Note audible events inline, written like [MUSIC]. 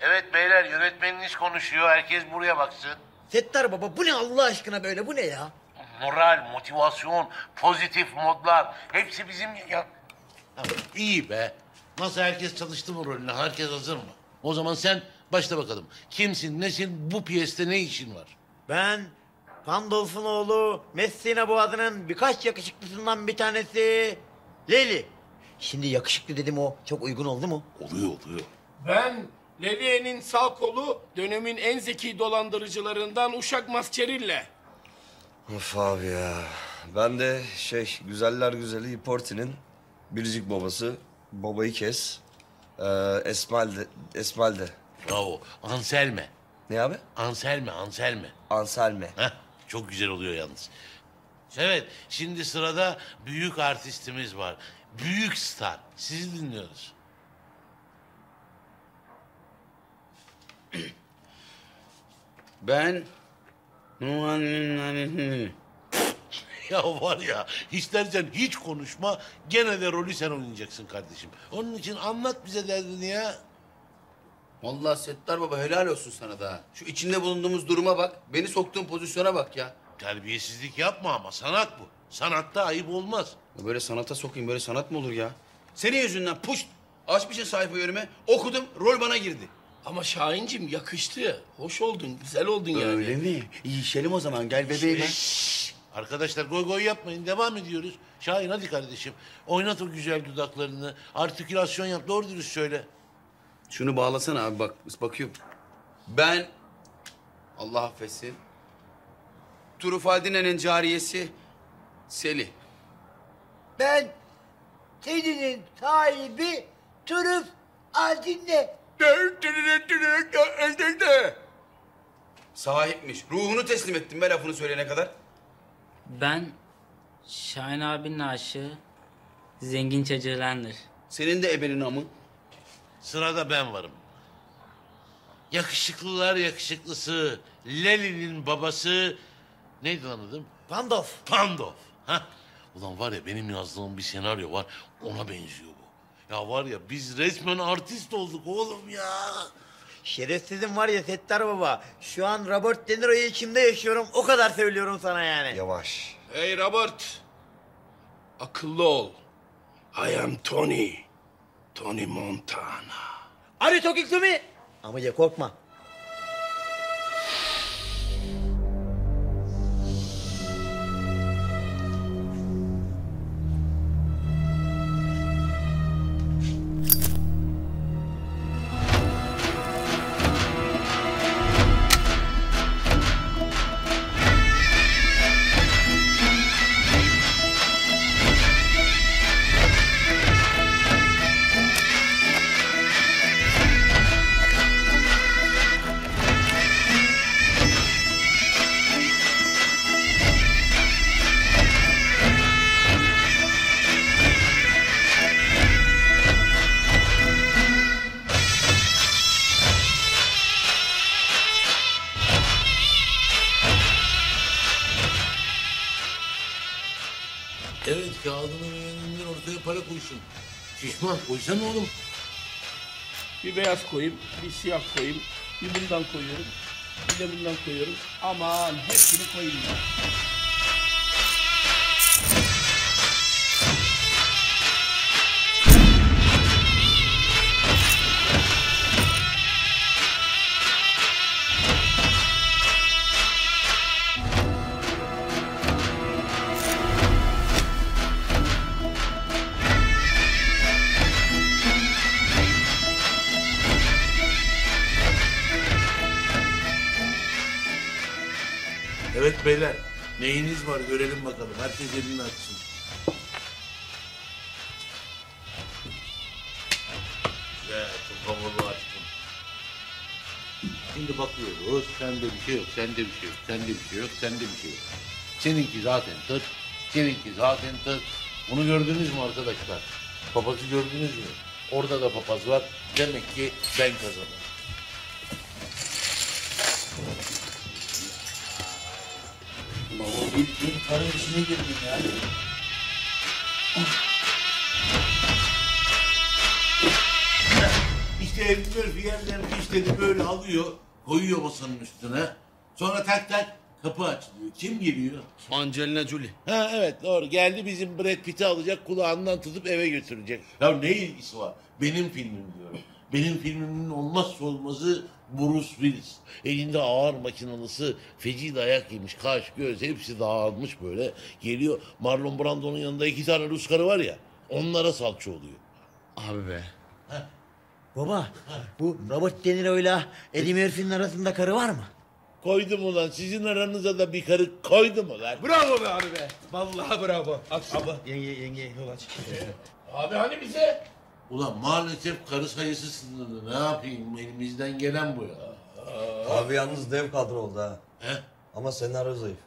Evet beyler yönetmeniniz konuşuyor. Herkes buraya baksın. Settar baba bu ne Allah aşkına böyle bu ne ya? Moral, motivasyon, pozitif modlar hepsi bizim ya. İyi be. Nasıl herkes çalıştı mı rolüne? Herkes hazır mı? O zaman sen başla bakalım. Kimsin, nesin, bu piyeste ne işin var? Ben Pandolf'un oğlu Messina Boğazı'nın birkaç yakışıklısından bir tanesi Leli. Şimdi yakışıklı dedim o çok uygun oldu mu? Oluyor, oluyor. Ben Leviye'nin sağ kolu dönemin en zeki dolandırıcılarından Uşak Masçerille. Of abi ya. Ben de şey güzeller güzeli Porti'nin biricik babası. Babayı kes. Ee, Esmal'de. Esmal'de. Bravo. Anselme. Ne abi? Anselme, Anselme. Anselme. Heh, çok güzel oluyor yalnız. Evet, şimdi sırada büyük artistimiz var. Büyük star. Sizi dinliyoruz. Ben [LAUGHS] Ya var ya, istersen hiç konuşma, gene de rolü sen oynayacaksın kardeşim. Onun için anlat bize derdini ya. Vallahi Settar Baba helal olsun sana da. Şu içinde bulunduğumuz duruma bak. Beni soktuğun pozisyona bak ya. Terbiyesizlik yapma ama sanat bu. Sanatta ayıp olmaz. Ya Böyle sanata sokayım böyle sanat mı olur ya? Senin yüzünden puşt. Açmışsın sayfa önüme. Okudum rol bana girdi. Ama Şahincim yakıştı. Hoş oldun, güzel oldun yani. mi? İyişelim o zaman gel bebeğim. Şşş! Arkadaşlar goy goy yapmayın. Devam ediyoruz. Şahin hadi kardeşim. Oynat o güzel dudaklarını. Artikülasyon yap. Doğru dürüst söyle. Şunu bağlasana abi bak bakıyorum. Ben Allah affetsin. Turufaldine'nin cariyesi Seli. Ben senin sahibi Turuf Aldin'le. Sahipmiş. Ruhunu teslim ettim be lafını söyleyene kadar. Ben Şahin abinin aşığı zengin çocuğu Lander. Senin de ebenin amı. Sırada ben varım. Yakışıklılar yakışıklısı. Leli'nin babası. Neydi lan adım? Pandolf. Pandov. Ha? Ulan var ya benim yazdığım bir senaryo var. Ona benziyor. Ya var ya biz resmen artist olduk oğlum ya. Şerefsizim var ya Settar baba. Şu an Robert De Niro'yu içimde yaşıyorum. O kadar söylüyorum sana yani. Yavaş. Hey Robert. Akıllı ol. I am Tony. Tony Montana. Are talking to me? Amca korkma. Evet kağıdını beğenenler ortaya para koysun. Şişman koysana oğlum. Bir beyaz koyayım, bir siyah koyayım. Bir bundan koyuyorum, bir de bundan koyuyorum. Aman hepsini koyayım ya. Evet beyler neyiniz var görelim bakalım. Herkes elini açsın. Güzel çok açtım. Şimdi bakıyoruz. Sende bir şey yok, sende bir şey yok, sende bir şey yok, sende bir şey yok. Seninki zaten tık, seninki zaten tık. Bunu gördünüz mü arkadaşlar? Papazı gördünüz mü? Orada da papaz var. Demek ki ben kazanırım. Baba bildiğin para işine girdin ya. İşte Eddie Murphy yerden fişleri böyle alıyor, koyuyor masanın üstüne. Sonra tak tak kapı açılıyor. Kim geliyor? Angelina Jolie. Ha evet doğru. Geldi bizim Brad Pitt'i alacak kulağından tutup eve götürecek. Ya ne ilgisi var? Benim filmim diyorum. Benim filmimin olmazsa olmazı Bruce Willis. Elinde ağır makinalısı, feci dayak yemiş, kaş, göz hepsi dağılmış böyle. Geliyor Marlon Brando'nun yanında iki tane Rus karı var ya. Onlara salça oluyor. Abi be. Baba bu Robert De Niro'yla Eddie Murphy'nin arasında karı var mı? Koydum ulan sizin aranıza da bir karı koydum ulan. Bravo be abi be. Vallahi bravo. Al abla. Yenge yenge yol aç. Abi hani bize? Ulan maalesef karı sayısı sınırlı. Ne yapayım? Elimizden gelen bu ya. Abi yalnız dev kadro oldu ha. He? Ama senaryo zayıf.